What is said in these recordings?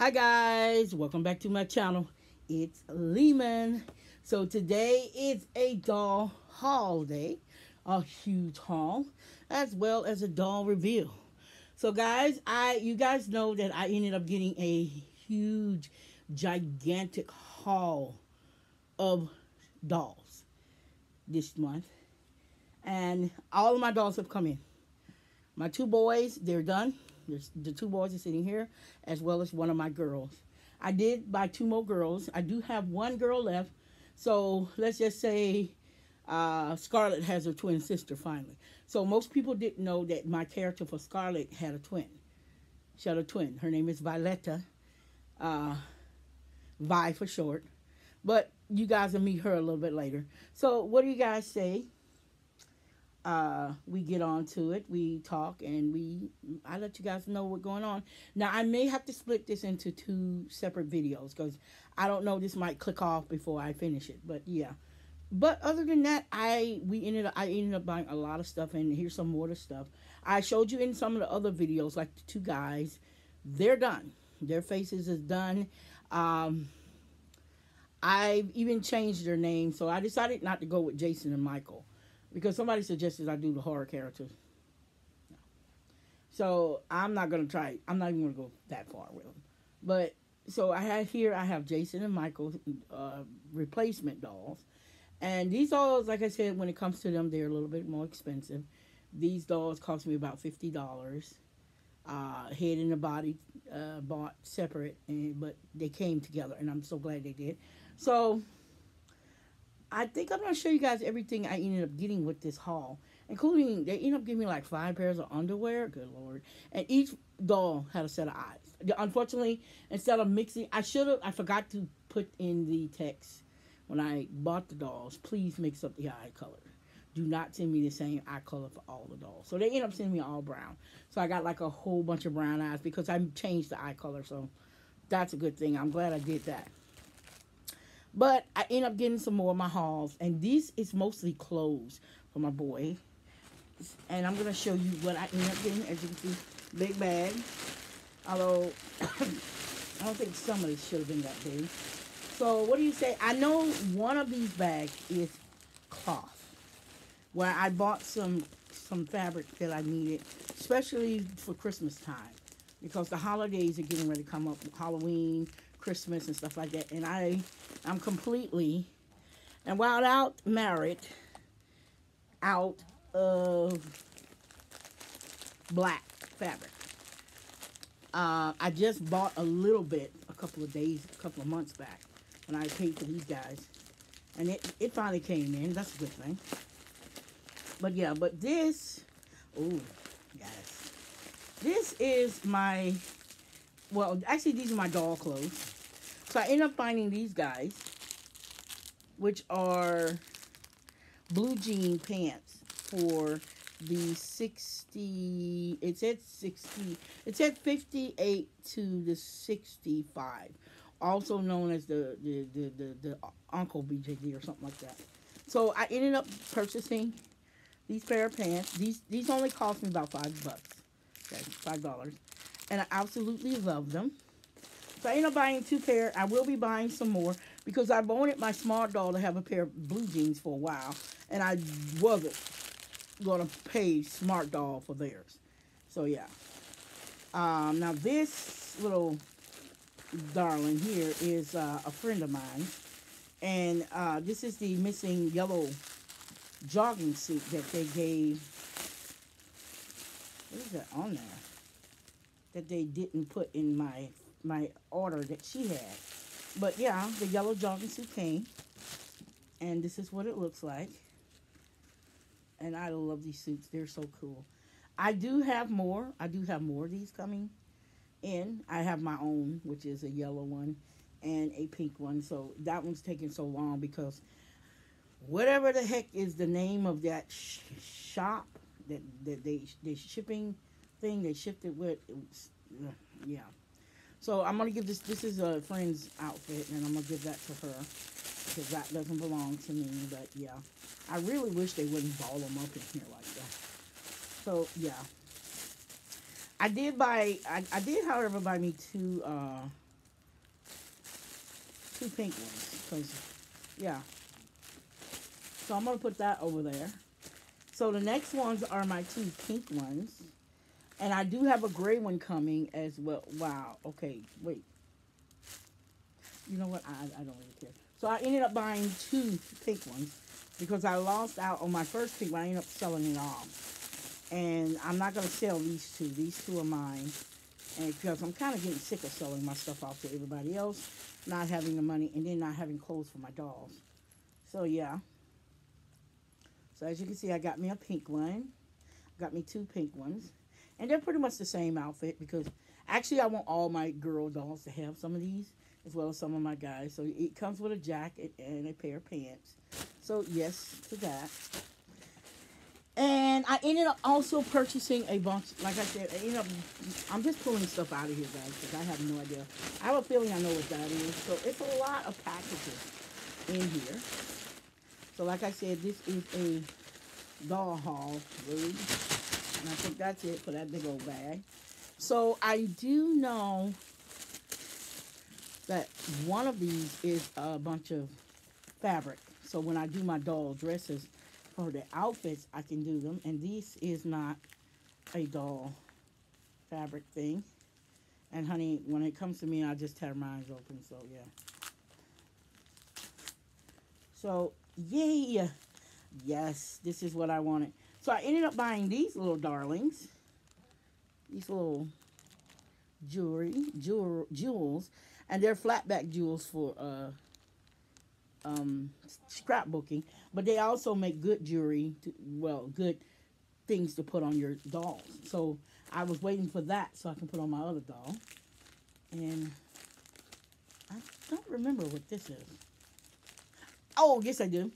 Hi guys, welcome back to my channel. It's Leman. So today is a doll haul day, a huge haul, as well as a doll reveal. So guys, I you guys know that I ended up getting a huge, gigantic haul of dolls this month. And all of my dolls have come in. My two boys, they're done. There's the two boys are sitting here, as well as one of my girls. I did buy two more girls. I do have one girl left. So let's just say uh, Scarlett has her twin sister finally. So most people didn't know that my character for Scarlett had a twin. She had a twin. Her name is Violetta. Uh, Vi for short. But you guys will meet her a little bit later. So what do you guys say? Uh, we get on to it. We talk and we I let you guys know what's going on. Now I may have to split this into two separate videos because I don't know this might click off before I finish it. But yeah. But other than that, I we ended up I ended up buying a lot of stuff and here's some more of stuff. I showed you in some of the other videos, like the two guys, they're done. Their faces is done. Um I've even changed their name, so I decided not to go with Jason and Michael because somebody suggested I do the horror characters. So I'm not gonna try. I'm not even gonna go that far with them. But so I had here. I have Jason and Michael uh, replacement dolls, and these dolls, like I said, when it comes to them, they're a little bit more expensive. These dolls cost me about fifty dollars. Uh, head and the body uh, bought separate, and but they came together, and I'm so glad they did. So I think I'm to show you guys everything I ended up getting with this haul. Including, they ended up giving me like five pairs of underwear. Good lord. And each doll had a set of eyes. Unfortunately, instead of mixing, I should have, I forgot to put in the text when I bought the dolls. Please mix up the eye color. Do not send me the same eye color for all the dolls. So they ended up sending me all brown. So I got like a whole bunch of brown eyes because I changed the eye color. So that's a good thing. I'm glad I did that. But I end up getting some more of my hauls. And this is mostly clothes for my boy. And I'm going to show you what I end up getting. As you can see, big bag. Although, I don't think some of this should have been that big. So, what do you say? I know one of these bags is cloth. Where I bought some some fabric that I needed, especially for Christmas time. Because the holidays are getting ready to come up. Halloween, Christmas and stuff like that. And I, I'm completely, and while out married, out of black fabric. Uh, I just bought a little bit a couple of days, a couple of months back when I paid for these guys. And it, it finally came in. That's a good thing. But yeah, but this, oh, guys. This is my well, actually, these are my doll clothes. So I end up finding these guys, which are blue jean pants for the 60, it said 60, it said 58 to the 65. Also known as the, the, the, the, the Uncle BJD or something like that. So I ended up purchasing these pair of pants. These these only cost me about five bucks. Okay, five dollars and I absolutely love them. So I end up buying two pair. I will be buying some more because I wanted my smart doll to have a pair of blue jeans for a while, and I wasn't going to pay smart doll for theirs. So yeah. Um, now this little darling here is uh, a friend of mine, and uh, this is the missing yellow jogging suit that they gave. What is that on there? that they didn't put in my my order that she had. But yeah, the yellow jogging suit came. And this is what it looks like. And I love these suits. They're so cool. I do have more. I do have more of these coming in. I have my own, which is a yellow one and a pink one. So that one's taking so long because whatever the heck is the name of that sh shop that, that they, they shipping thing they shipped it with. It was, yeah. So I'm gonna give this. This is a friend's outfit, and I'm gonna give that to her because that doesn't belong to me. But yeah, I really wish they wouldn't ball them up in here like that. So yeah, I did buy. I, I did, however, buy me two uh, two pink ones. Cause, yeah. So I'm to put that over there. So the next ones are my two pink ones. And I do have a gray one coming as well. Wow. Okay, wait. You know what? I, I don't really care. So I ended up buying two pink ones because I lost out on my first pink one. I ended up selling it off. And I'm not going to sell these two. These two are mine. And because I'm kind of getting sick of selling my stuff off to everybody else, not having the money, and then not having clothes for my dolls. So, yeah. So, as you can see, I got me a pink one. Got me two pink ones. And they're pretty much the same outfit because actually I want all my girl dolls to have some of these as well as some of my guys. So it comes with a jacket and a pair of pants. So yes to that. And I ended up also purchasing a bunch, like I said, I ended up, I'm just pulling stuff out of here, guys, because I have no idea. I have a feeling I know what that is. So it's a lot of packages in here. So like I said, this is a doll haul, really. And I think that's it for that big old bag. So I do know that one of these is a bunch of fabric. So when I do my doll dresses for the outfits, I can do them. And this is not a doll fabric thing. And honey, when it comes to me, I just tear my eyes open. So yeah. So yay. Yes, this is what I wanted. So I ended up buying these little darlings. These little jewelry, jewel, jewels. And they're flatback jewels for uh, um, scrapbooking. But they also make good jewelry, to, well, good things to put on your dolls. So I was waiting for that so I can put on my other doll. And I don't remember what this is. Oh, yes I do.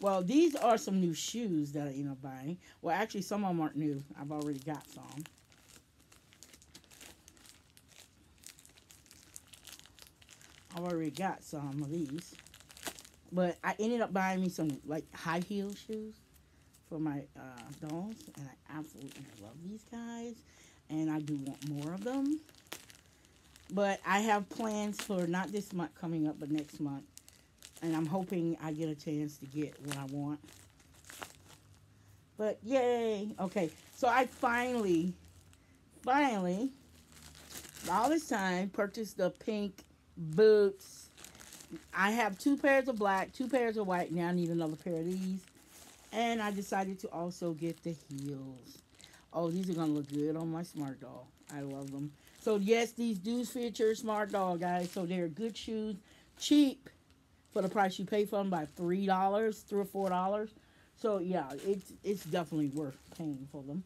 Well, these are some new shoes that I ended up buying. Well, actually, some of them aren't new. I've already got some. I've already got some of these. But I ended up buying me some, like, high heel shoes for my uh, dolls. And I absolutely love these guys. And I do want more of them. But I have plans for not this month coming up, but next month and I'm hoping I get a chance to get what I want. But yay! Okay, so I finally, finally, all this time, purchased the pink boots. I have two pairs of black, two pairs of white. Now I need another pair of these. And I decided to also get the heels. Oh, these are going to look good on my smart doll. I love them. So, yes, these do your smart doll, guys. So, they're good shoes. Cheap for the price you pay for them by three dollars, three or four dollars. So yeah, it's it's definitely worth paying for them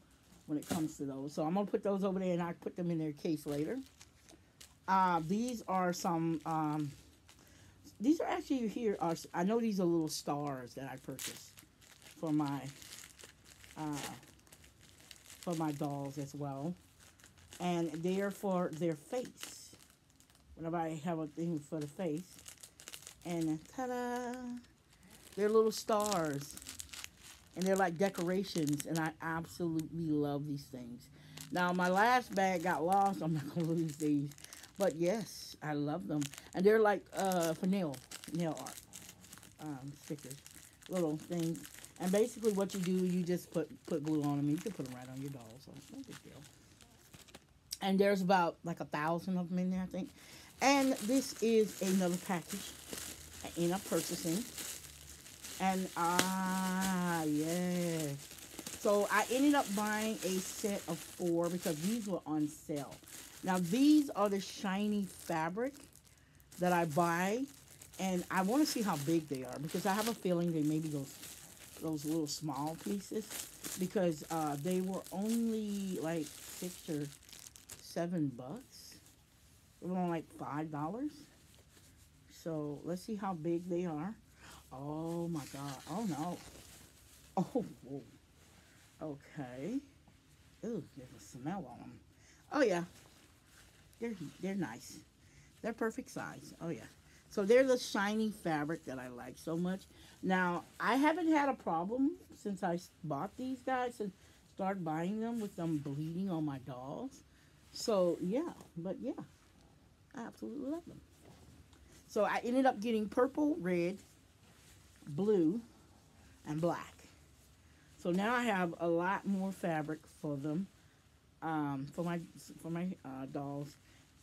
when it comes to those. So I'm gonna put those over there and I put them in their case later. Uh, these are some. Um, these are actually here. Are I know these are little stars that I purchased for my uh, for my dolls as well, and they are for their face. Whenever I have a thing for the face, and ta-da! They're little stars. And they're like decorations. And I absolutely love these things. Now, my last bag got lost. I'm not going to lose these. But yes, I love them. And they're like uh, for nail, nail art um, stickers. Little things. And basically what you do, you just put, put glue on them. You can put them right on your dolls. So it's no big deal. And there's about like a thousand of them in there, I think. And this is another package end up purchasing. And ah, yeah. So I ended up buying a set of four because these were on sale. Now these are the shiny fabric that I buy. And I want to see how big they are because I have a feeling they may be those those little small pieces because uh, they were only like six or seven bucks. They were only like five dollars. So let's see how big they are. Oh my God. Oh no. Oh, whoa. okay. Ooh, there's a smell on them. Oh yeah. They're, they're nice. They're perfect size. Oh yeah. So they're the shiny fabric that I like so much. Now, I haven't had a problem since I bought these guys and started buying them with them bleeding on my dolls. So, yeah. But, yeah. I absolutely love them. So I ended up getting purple, red, blue, and black. So now I have a lot more fabric for them, um, for my for my uh, dolls,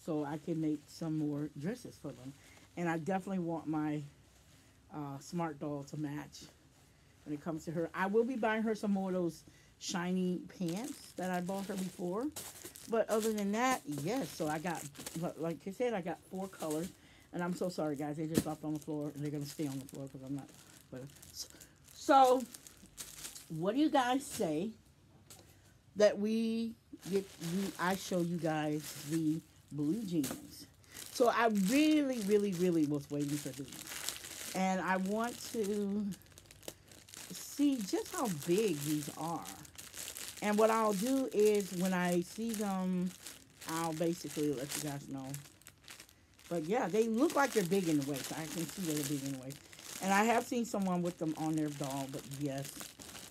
so I can make some more dresses for them. And I definitely want my uh, smart doll to match when it comes to her. I will be buying her some more of those shiny pants that I bought her before. But other than that, yes. So I got, like I said, I got four colors. And I'm so sorry, guys. They just dropped on the floor, and they're going to stay on the floor because I'm not. But, so, what do you guys say that we get, we, I show you guys the blue jeans? So I really, really, really was waiting for these. And I want to see just how big these are. And what I'll do is when I see them, I'll basically let you guys know. But yeah, they look like they're big in the waist. I can see they're big in the waist. And I have seen someone with them on their doll, but yes,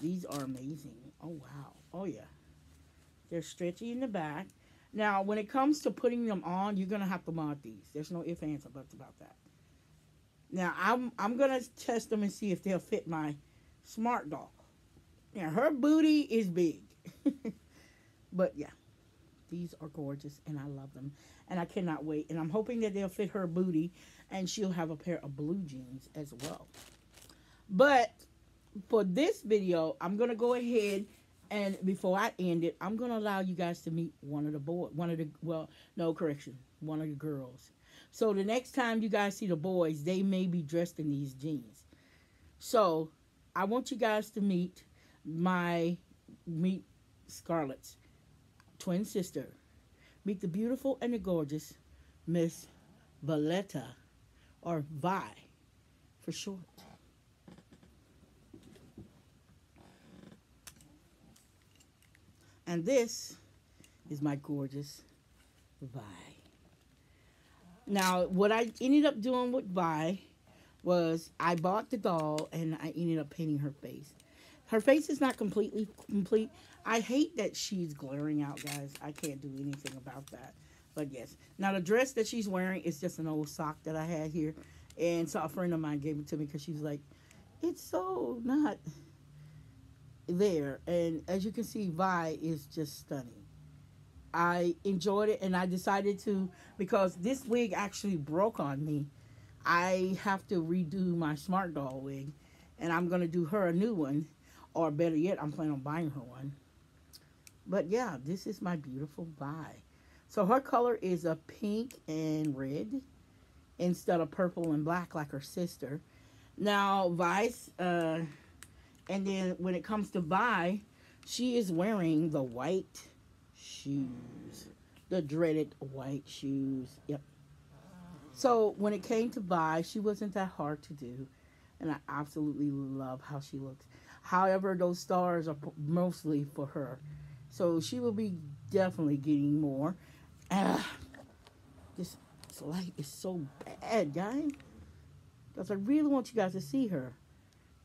these are amazing. Oh, wow. Oh, yeah. They're stretchy in the back. Now, when it comes to putting them on, you're going to have to mod these. There's no ifs, ands, or buts about that. Now, I'm, I'm going to test them and see if they'll fit my smart doll. Now, her booty is big. but yeah, these are gorgeous and I love them. And I cannot wait. And I'm hoping that they'll fit her booty and she'll have a pair of blue jeans as well. But for this video, I'm going to go ahead and before I end it, I'm going to allow you guys to meet one of the boys. One of the, well, no, correction. One of the girls. So the next time you guys see the boys, they may be dressed in these jeans. So I want you guys to meet my meet Scarlett's twin sister. Meet the beautiful and the gorgeous Miss Violetta, or Vi for short. And this is my gorgeous Vi. Now, what I ended up doing with Vi was I bought the doll and I ended up painting her face. Her face is not completely complete. I hate that she's glaring out, guys. I can't do anything about that. But yes. Now, the dress that she's wearing is just an old sock that I had here. And so a friend of mine gave it to me because she was like, it's so not there. And as you can see, Vi is just stunning. I enjoyed it and I decided to, because this wig actually broke on me, I have to redo my smart doll wig. And I'm going to do her a new one. Or better yet, I'm planning on buying her one. But yeah, this is my beautiful Vi. So her color is a pink and red instead of purple and black like her sister. Now, Vice, uh, and then when it comes to Vi, she is wearing the white shoes. The dreaded white shoes. Yep. So when it came to Vi, she wasn't that hard to do. And I absolutely love how she looks. However, those stars are mostly for her. So she will be definitely getting more. Uh, this, light is so bad, guys. Because I really want you guys to see her.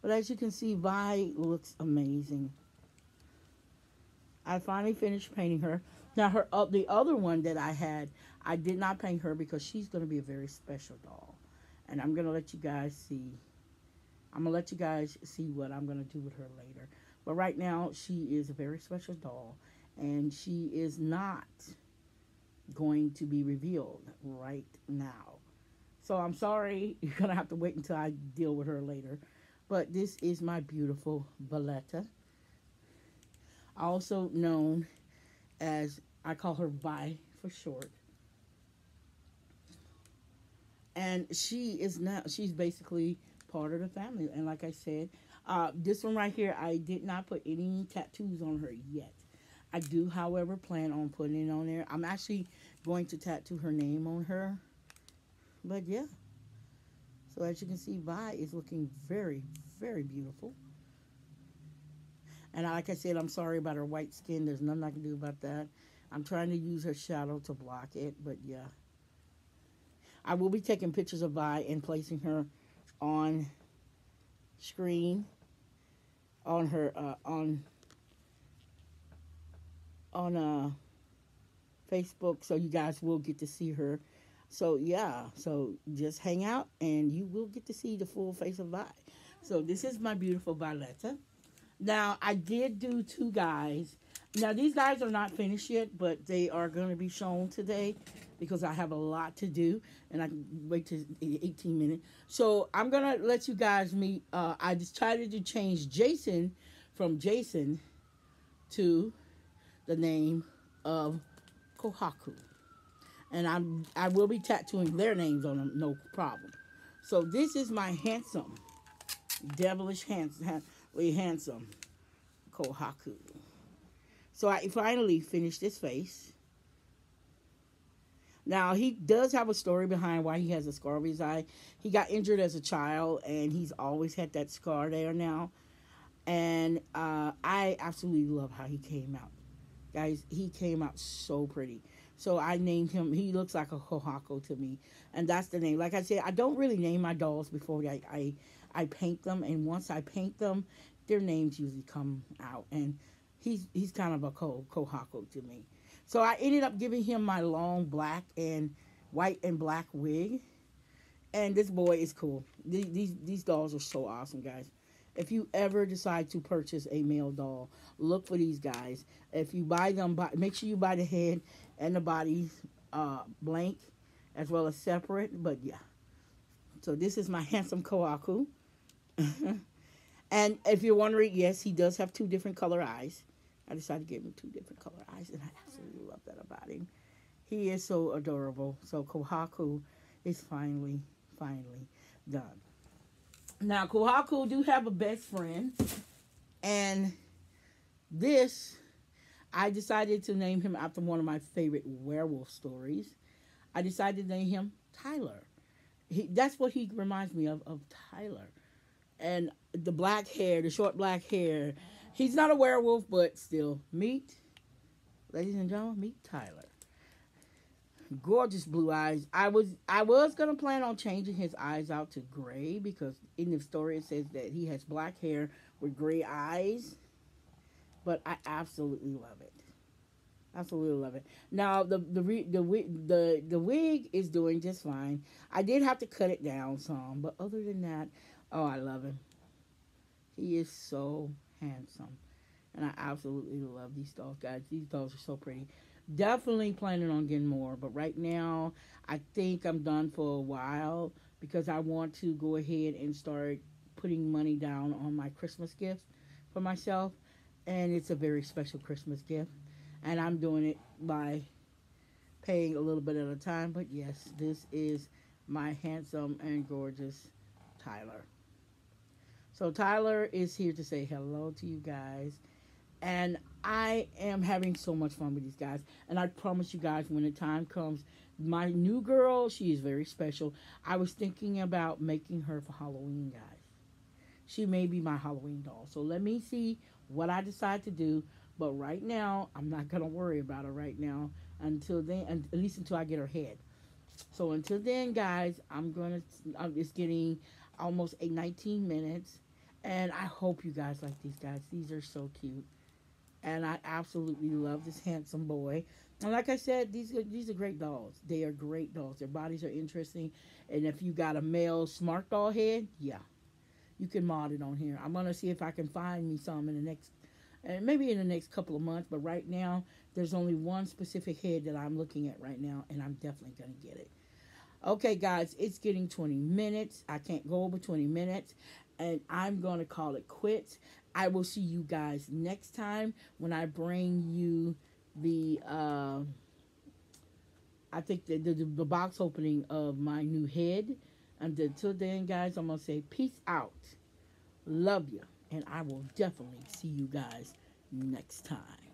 But as you can see, Vi looks amazing. I finally finished painting her. Now, her uh, the other one that I had, I did not paint her because she's going to be a very special doll. And I'm going to let you guys see. I'm going to let you guys see what I'm going to do with her later. But right now, she is a very special doll, and she is not going to be revealed right now. So I'm sorry, you're going to have to wait until I deal with her later. But this is my beautiful Violetta, also known as, I call her Vi for short. And she is now, she's basically part of the family. And like I said, uh, this one right here, I did not put any tattoos on her yet. I do, however, plan on putting it on there. I'm actually going to tattoo her name on her. But yeah. So as you can see, Vi is looking very, very beautiful. And like I said, I'm sorry about her white skin. There's nothing I can do about that. I'm trying to use her shadow to block it, but yeah. I will be taking pictures of Vi and placing her on screen on her uh, on on uh, Facebook, so you guys will get to see her. So yeah, so just hang out and you will get to see the full face of Vi. So this is my beautiful Violetta. Now I did do two guys. Now these guys are not finished yet, but they are going to be shown today because I have a lot to do and I can wait to 18 minutes. So I'm gonna let you guys meet. Uh, I decided to change Jason from Jason to the name of Kohaku, and I'm I will be tattooing their names on them, no problem. So this is my handsome, devilish handsome, handsome Kohaku. So I finally finished his face. Now he does have a story behind why he has a scar over his eye. He got injured as a child, and he's always had that scar there now. And uh, I absolutely love how he came out, guys. He came out so pretty. So I named him. He looks like a Kohaku to me, and that's the name. Like I said, I don't really name my dolls before I I, I paint them, and once I paint them, their names usually come out. And he's he's kind of a ko Kohaku to me. So I ended up giving him my long black and white and black wig. And this boy is cool. These, these, these dolls are so awesome, guys. If you ever decide to purchase a male doll, look for these guys. If you buy them, buy, make sure you buy the head and the body uh, blank as well as separate. But yeah. So this is my handsome Kohaku. and if you're wondering, yes, he does have two different color eyes. I decided to give him two different color eyes, and I absolutely love that about him. He is so adorable. So Kohaku is finally, finally done. Now Kohaku do have a best friend, and this I decided to name him after one of my favorite werewolf stories. I decided to name him Tyler. He, that's what he reminds me of of Tyler, and the black hair, the short black hair He's not a werewolf, but still, meet, ladies and gentlemen, meet Tyler. Gorgeous blue eyes. I was I was gonna plan on changing his eyes out to gray because in the story it says that he has black hair with gray eyes. But I absolutely love it. Absolutely love it. Now the the the the the wig is doing just fine. I did have to cut it down some, but other than that, oh, I love him. He is so handsome. And I absolutely love these dolls, guys. These dolls are so pretty. Definitely planning on getting more, but right now I think I'm done for a while because I want to go ahead and start putting money down on my Christmas gift for myself. And it's a very special Christmas gift. And I'm doing it by paying a little bit at a time. But yes, this is my handsome and gorgeous Tyler. So Tyler is here to say hello to you guys. And I am having so much fun with these guys. And I promise you guys, when the time comes, my new girl, she is very special. I was thinking about making her for Halloween, guys. She may be my Halloween doll. So let me see what I decide to do. But right now, I'm not going to worry about her right now until then, at least until I get her head. So until then, guys, I'm going to, just getting almost a 19 minutes. And I hope you guys like these guys. These are so cute. And I absolutely love this handsome boy. And like I said, these are, these are great dolls. They are great dolls. Their bodies are interesting. And if you got a male smart doll head, yeah, you can mod it on here. I'm going to see if I can find me some in the next, and maybe in the next couple of months. But right now, there's only one specific head that I'm looking at right now. And I'm definitely going to get it. Okay, guys, it's getting 20 minutes. I can't go over 20 minutes and I'm going to call it quits. I will see you guys next time when I bring you the, uh, I think the, the, the box opening of my new head. And until then, guys, I'm to say peace out. Love you. And I will definitely see you guys next time.